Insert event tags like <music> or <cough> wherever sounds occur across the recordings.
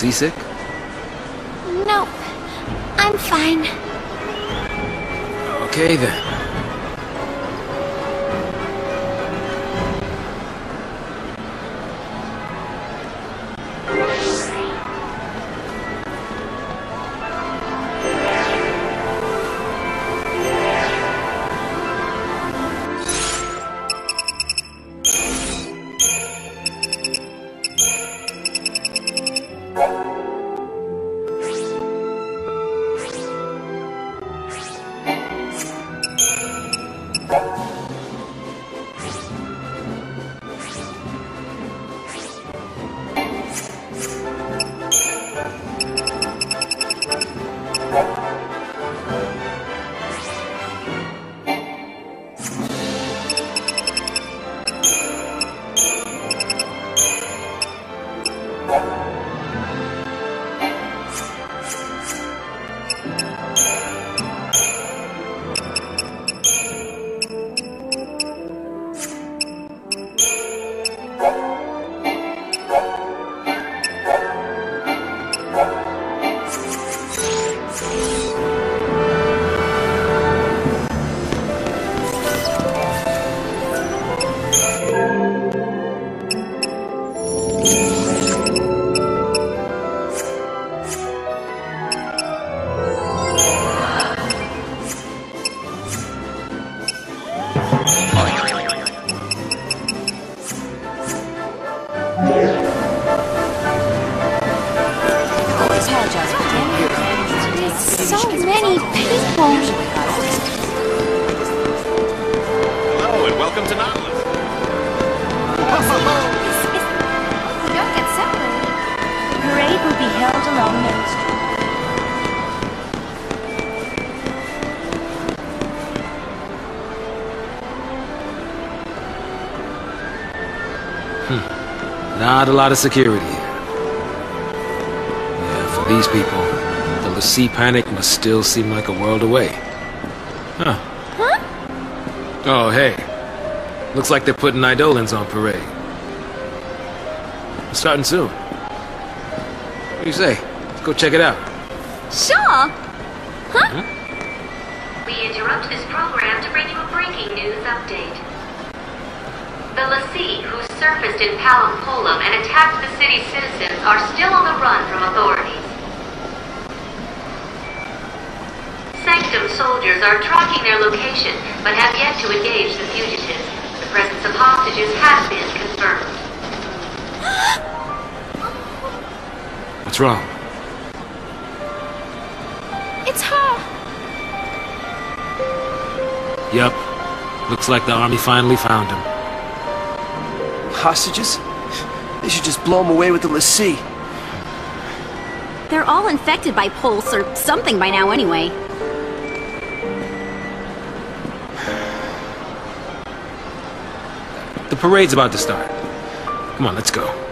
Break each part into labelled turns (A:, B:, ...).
A: Seasick?
B: Nope. I'm fine.
A: Okay then. Not a lot of security here. Yeah, for these people, the l'Cie panic must still seem like a world away. Huh.
B: Huh?
A: Oh, hey. Looks like they're putting Eidolons on parade. We're starting soon. What do you say? Let's go check it out.
B: Sure. Huh?
C: We interrupt this program to bring you a breaking news update. The l'Cie, who surfaced in Palumpolum and attacked the city's citizens, are still on the run from authorities. Sanctum soldiers are tracking their location, but have yet to engage the fugitives. The presence of hostages has been confirmed.
A: What's wrong?
B: It's her.
A: Yep. Looks like the army finally found him.
D: Hostages? They should just blow them away with the l'Cie.
E: They're all infected by pulse or something by now anyway.
A: The parade's about to start. Come on, let's go.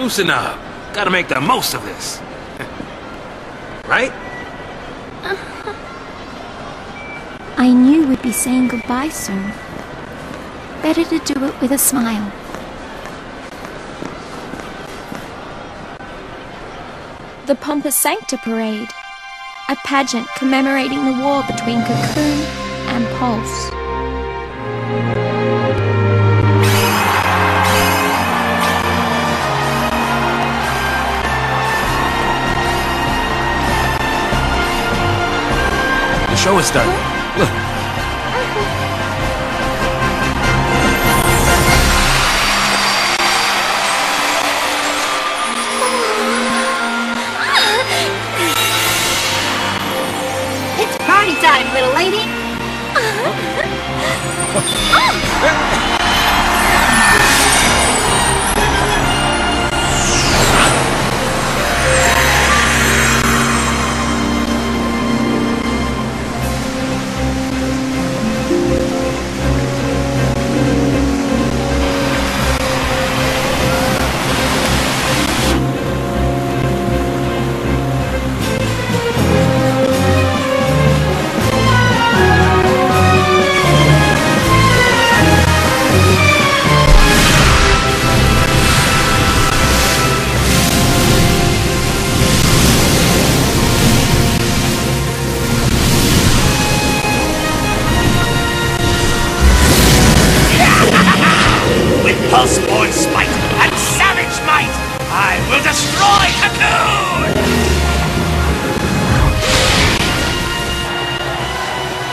A: Loosen up. Gotta make the most of this. <laughs> right?
B: I knew we'd be saying goodbye soon. Better to do it with a smile. The Pompa Sancta Parade. A pageant commemorating the war between Cocoon and Pulse.
A: Show is starting. Look.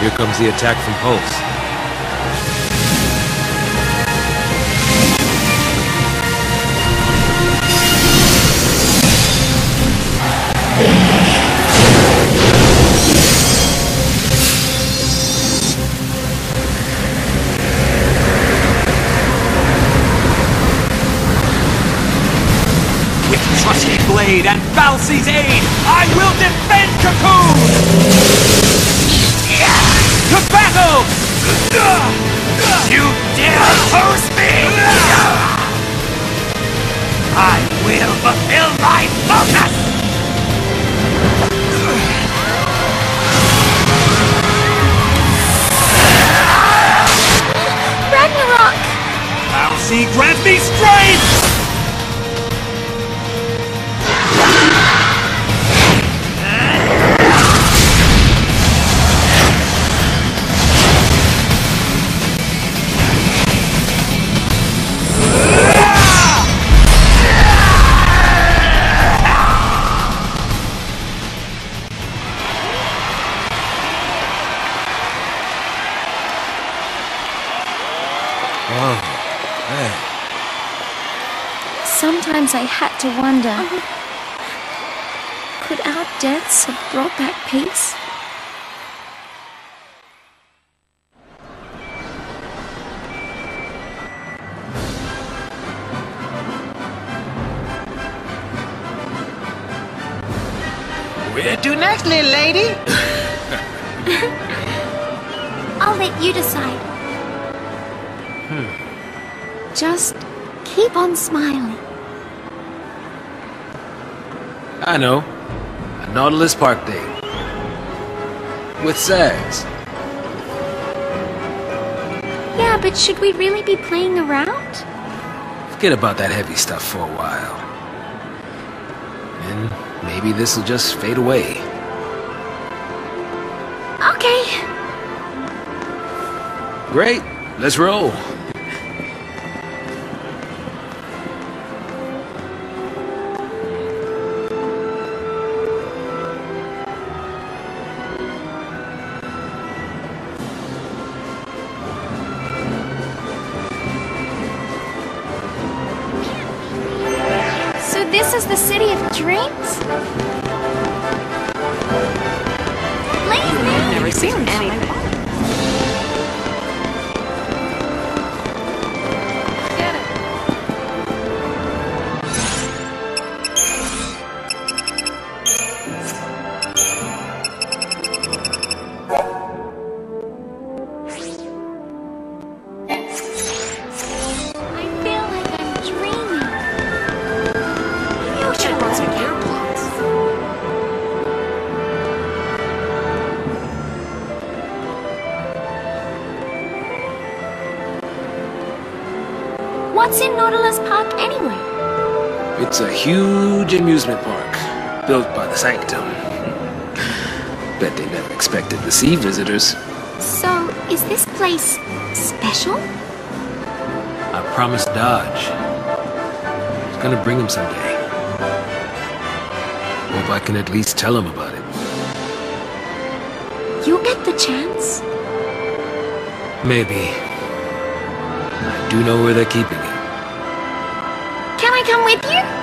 A: Here comes the attack from Pulse.
F: Blade and Balsi's aid, I will defend Cocoon! You dare oppose me? I will fulfill my focus!
B: Ragnarok!
F: Balsi grant me strength!
B: Sometimes I had to wonder uh-huh. could our deaths have brought back peace?
F: Where to next, little lady? <laughs>
B: I'll let you decide. Hmm. Just keep on smiling.
A: I know. A Nautilus Park Day. With Sazh.
B: Yeah, but should we really be playing around?
A: Forget about that heavy stuff for a while. And maybe this'll just fade away.
B: Okay.
A: Great. Let's roll.
B: Is the city of dreams? Lazy.
E: Never seen anything.
A: Amusement park, built by the Sanctum. Bet they never expected to see visitors.
B: So, is this place special?
A: I promised Dajh. I was gonna bring him someday. Hope I can at least tell him about it.
B: You'll get the chance.
A: Maybe. I do know where they're keeping him.
B: Can I come with you?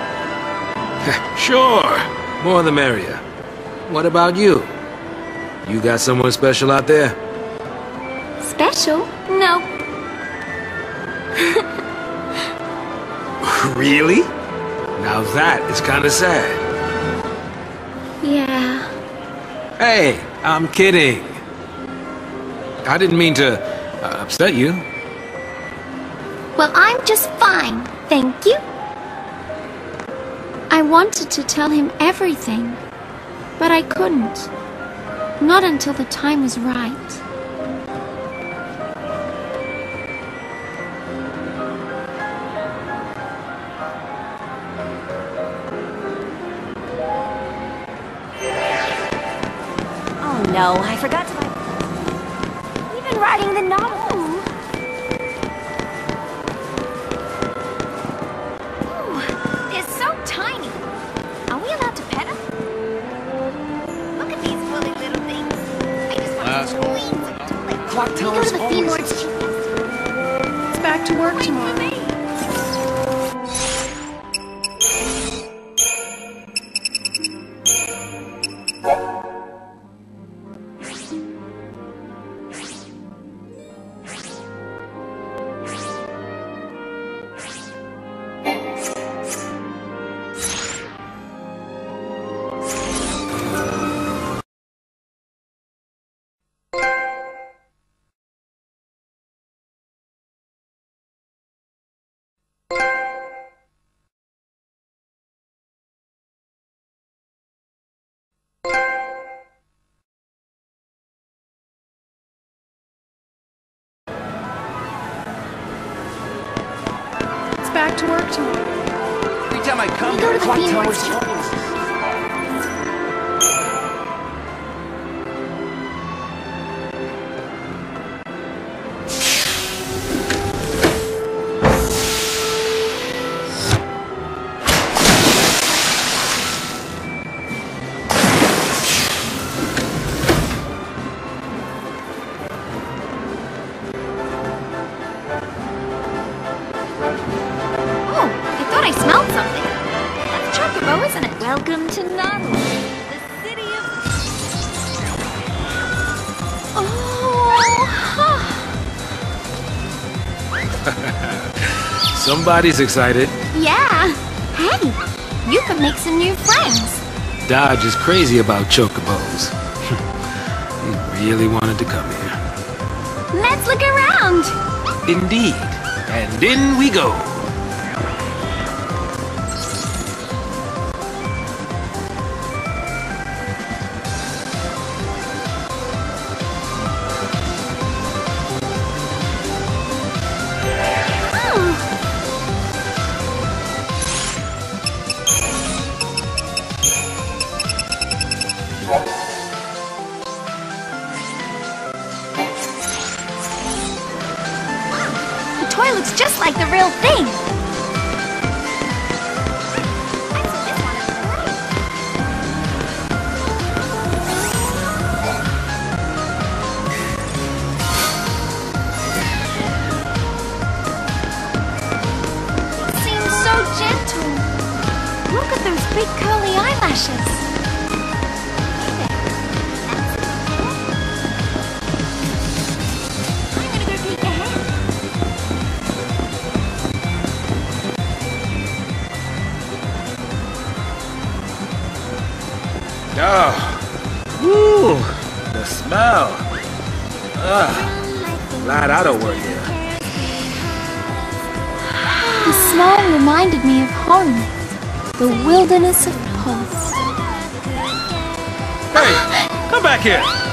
B: <laughs>
A: Sure. More the merrier. What about you? You got someone special out there?
B: Special? No. <laughs>
A: Really? Now that is kinda sad.
B: Yeah.
A: Hey, I'm kidding. I didn't mean to uh, upset you.
B: Well, I'm just fine, thank you. Wanted to tell him everything, but I couldn't. Not until the time was right. It's back to work tomorrow.
D: Every time I come
G: We go to the
D: clock tower's <laughs>
A: Somebody's excited.
B: yeah. Hey, you could make some new friends.
A: Dajh is crazy about chocobos. <laughs> he really wanted to come here.
B: Let's look around.
A: Indeed. And in we go. Oh. Woo. The smell. Ugh. Glad I don't work here.
B: The smell reminded me of home, the wilderness of Pulse.
A: Hey, come back here.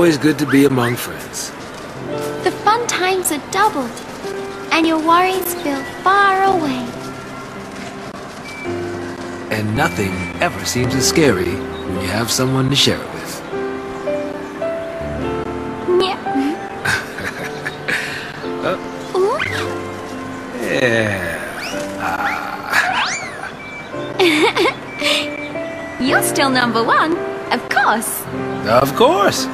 A: Always good to be among friends.
H: The fun times are doubled, and your worries feel far away.
A: And nothing ever seems as scary when you have someone to share it with.
H: Yeah. Ooh. <laughs>
A: Yeah. <laughs>
B: You're still number one, of course.
A: Of course.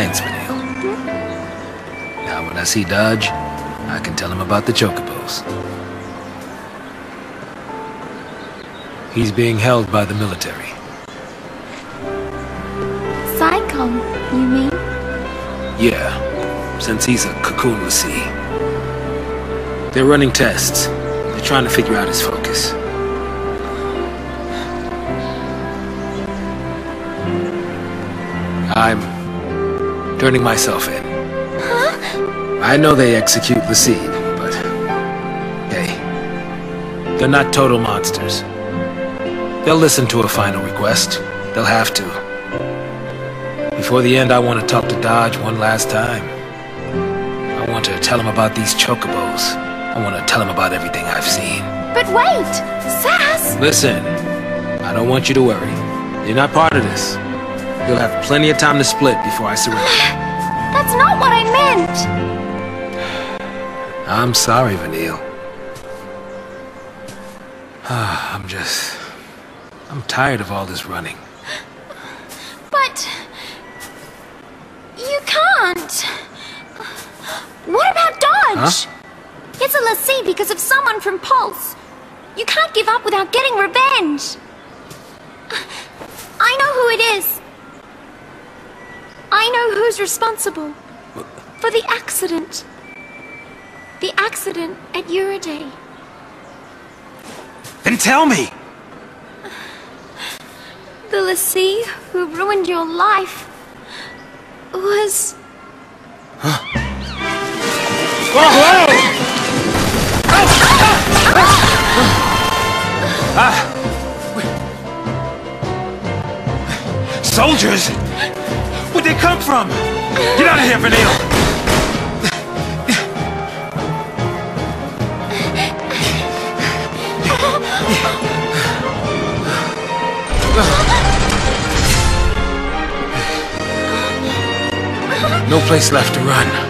A: Thanks, Vanille. Now, when I see Dajh, I can tell him about the chocobos. He's being held by the military.
H: PSICOM, you mean?
A: Yeah, since he's a cocoon l'Cie. They're running tests. They're trying to figure out his focus. I'm turning myself in. I know they execute the seed, but hey, they're not total monsters. They'll listen to a final request. They'll have to. Before the end, I want to talk to Dajh one last time. I want to tell him about these chocobos. I want to tell him about everything I've seen.
B: But wait! Sazh!
A: Listen, I don't want you to worry. You're not part of this. You'll have plenty of time to split before I surrender. <sighs>
B: That's not what I meant!
A: I'm sorry, Vanille. <sighs> I'm just... I'm tired of all this running. <gasps>
B: But... You can't! What about Dajh?
A: Huh?
B: It's a l'Cie because of someone from Pulse. You can't give up without getting revenge. <sighs> I know who it is. I know who's responsible for the accident. The accident at Euride.
I: Then tell me!
B: The l'Cie who ruined your life was.
I: Ah. Soldiers! They come from? Get out of here, Vanille!
A: No place left to run.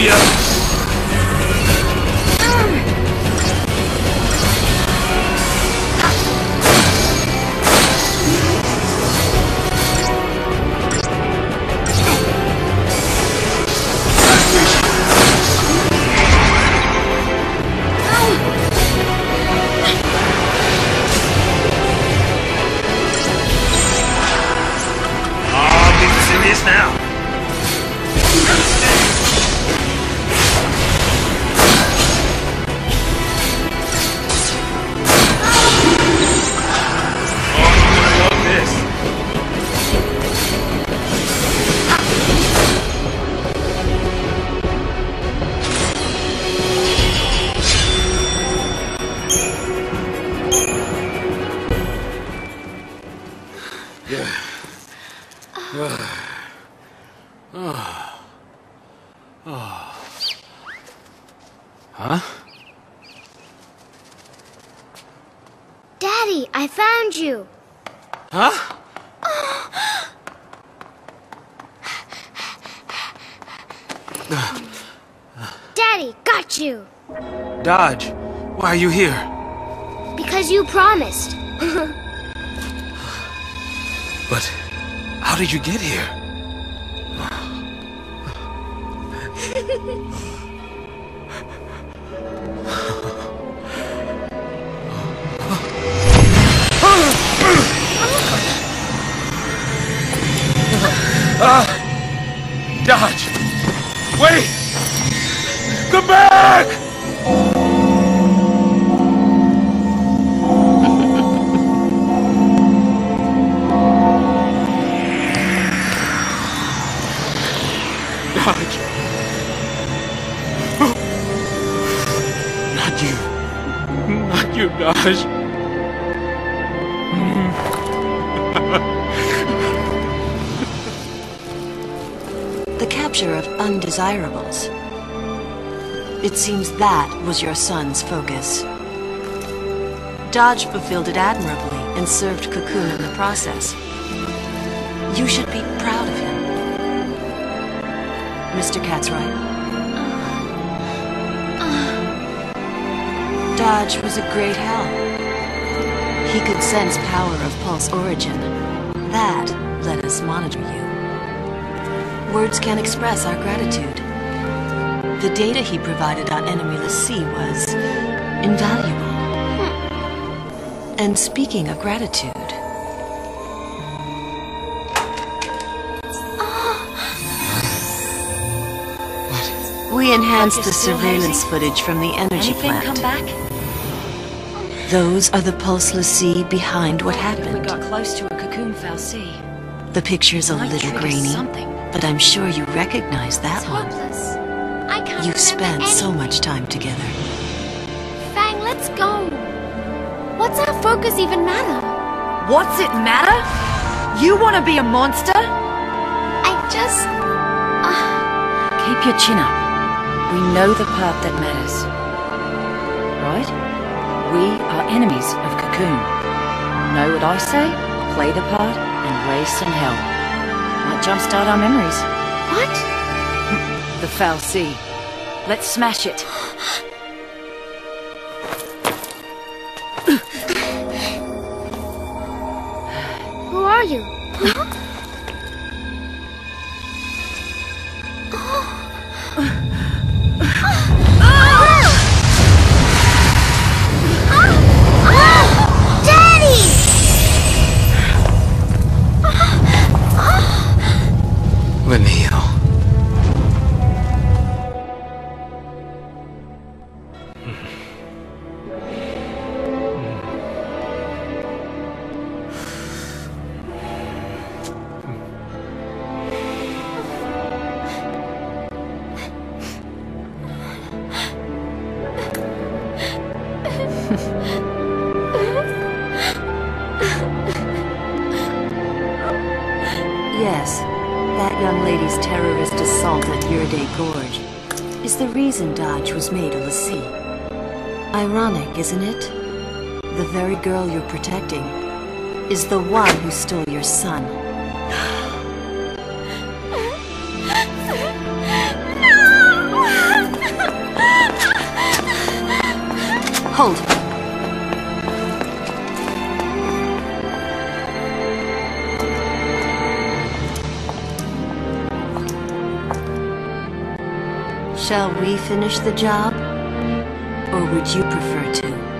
G: Oh,
A: I why are you here?
G: Because you promised.
A: But how did you get here? Ah! Dajh! Wait! Come back!
J: Undesirables. It seems that was your son's focus. Dajh fulfilled it admirably and served Cocoon in the process. You should be proud of him. Mr. Katzroy. Dajh was a great help. He could sense power of Pulse origin. That let us monitor you. Words can't express our gratitude. The data he provided on enemy l'Cie was invaluable. Hmm. And speaking of gratitude, <gasps> we enhanced the surveillance footage from the energy
E: Anything
J: plant.
E: come back?
J: Those are the Pulse l'Cie behind what happened.
E: We got close to a cocoon fal'Cie.
J: The picture's a
E: Might
J: little grainy,
E: something.
J: But I'm sure you recognize that
G: It's
J: one.
G: hopeless. I can't
J: You've
G: remember
J: spent so much time together.
G: Fang, let's go. What's our focus even matter?
E: What's it matter? You want to be a monster?
G: I just... Uh,
E: Keep your chin up. We know the part that matters. Right? We are enemies of Cocoon. Know what I say? Play the part and raise some hell. Jumpstart our memories.
G: what?
E: The Foul Sea. Let's smash it.
G: Who are you? Daddy! <gasps> <gasps>
J: Oh. Is the one who stole your son. Hold. Shall we finish the job? Or would you prefer to?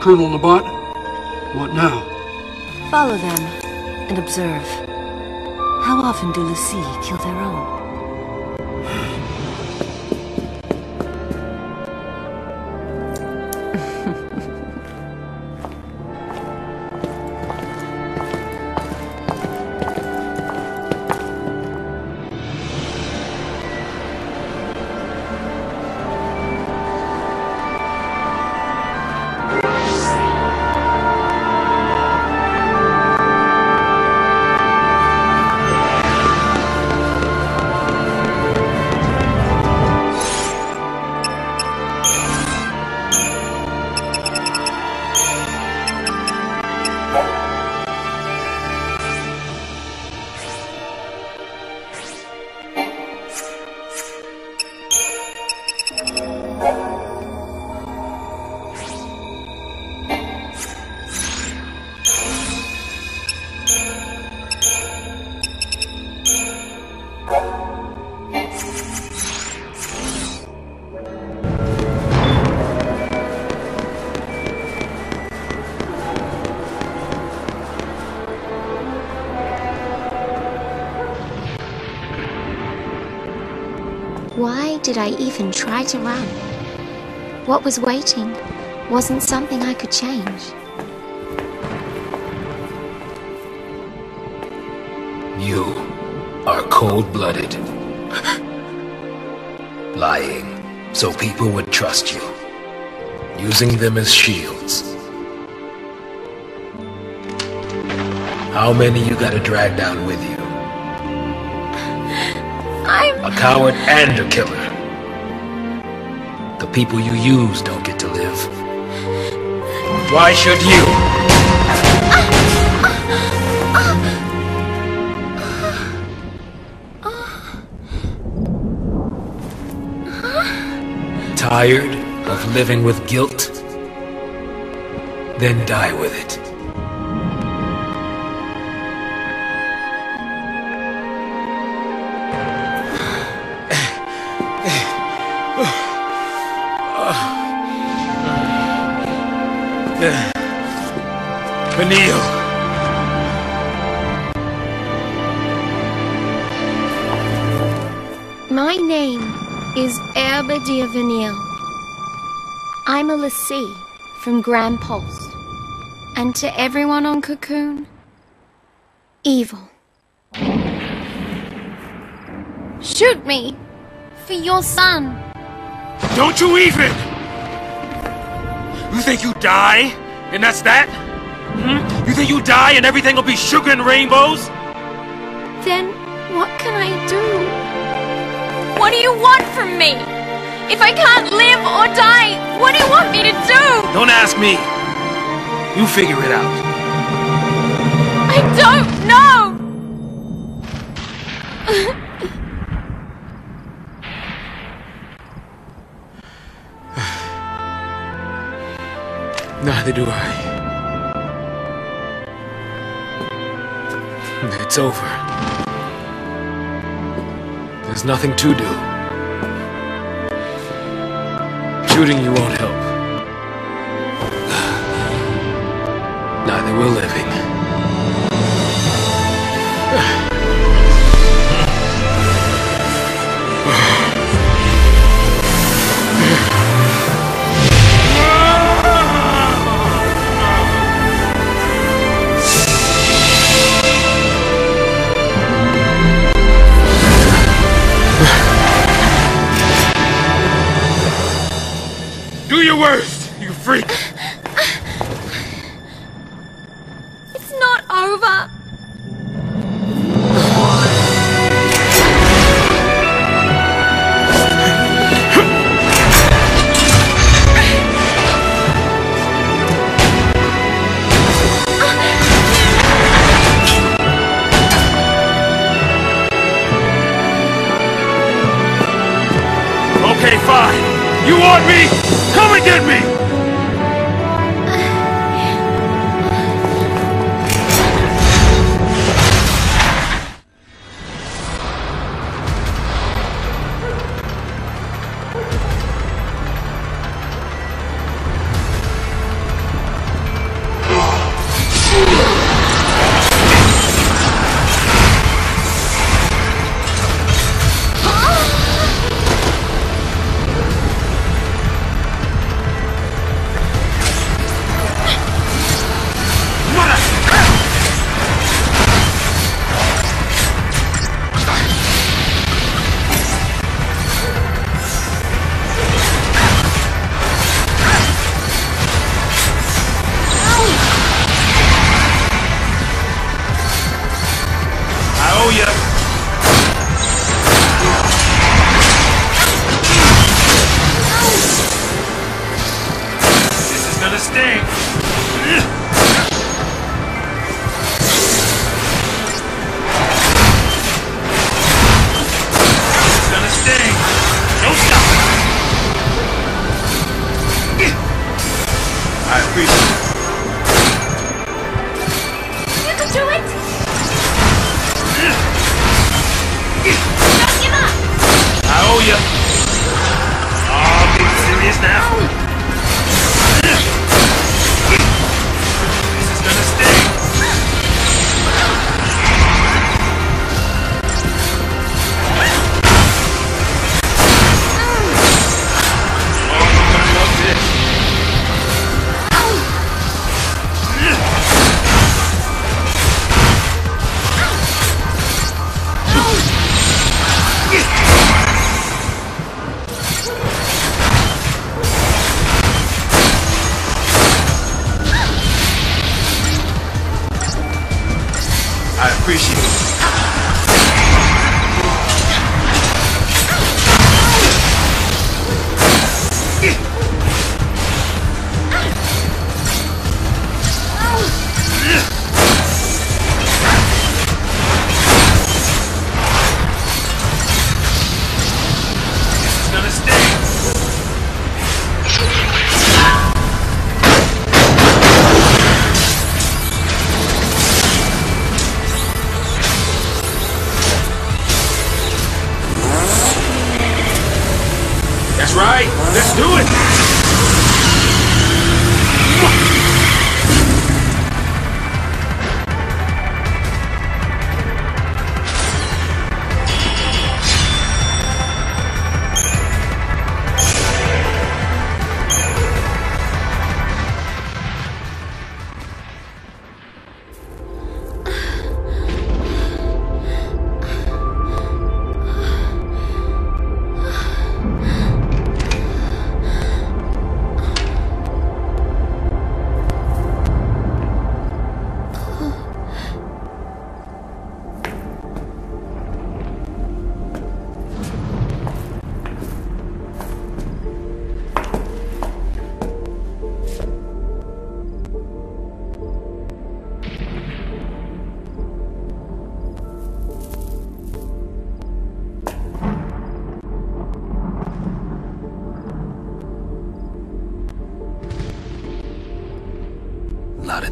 K: Colonel Nabaat, what now?
J: Follow them and observe. How often do l'Cie kill their own?
B: Did I even try to run? What was waiting wasn't something I could change.
A: You are cold-blooded. Lying so people would trust you. Using them as shields. How many you gotta drag down with you?
B: I'm...
A: A coward and a killer. People you use don't get to live. Why should you? Tired of living with guilt? Then die with it. Vanille!
B: My name is Oerba Vanille. I'm a l'Cie from Grand Pulse. And to everyone on Cocoon, evil. Shoot me! For your son!
F: Don't you even! You think you die, and that's that? Hmm? You think you die and everything will be sugar and rainbows?
B: Then what can I do? What do you want from me? If I can't live or die, what do you want me to do?
A: Don't ask me. You figure it out.
B: I don't know! <laughs>
A: Neither do I. It's over. There's nothing to do. Shooting you won't help.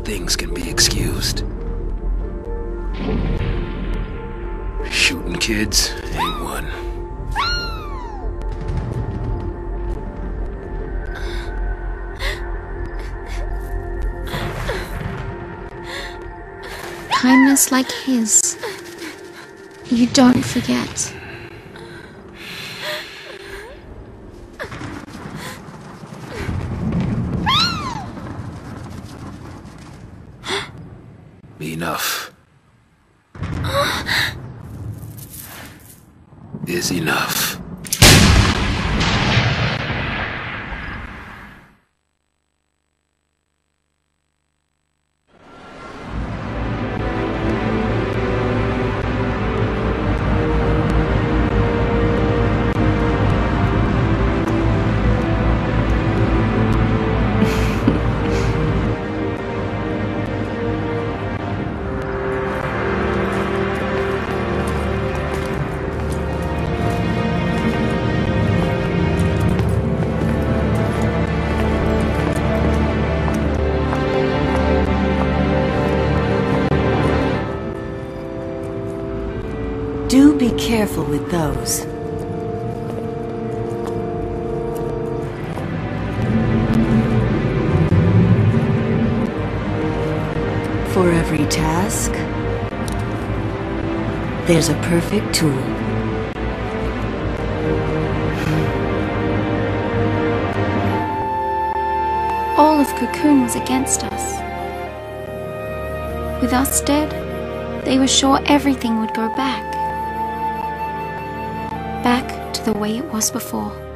A: things can be excused. Shooting kids ain't one.
B: Kindness like his, you don't forget.
A: is enough.
J: With those. For every task, there's a perfect tool.
B: All of Cocoon was against us. With us dead, they were sure everything would go back. The way it was before.